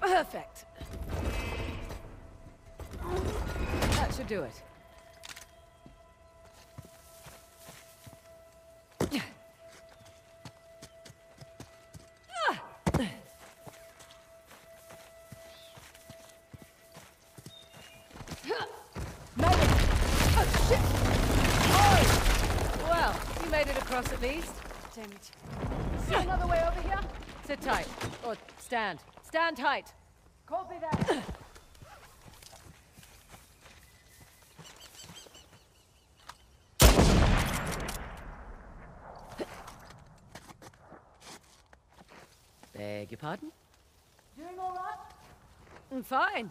Perfect. That should do it. Well, you made it across at least. Damn it. See another way over here? Sit tight. Or stand. Stand tight. Copy that. Beg your pardon? Doing all right? Mm, Fine.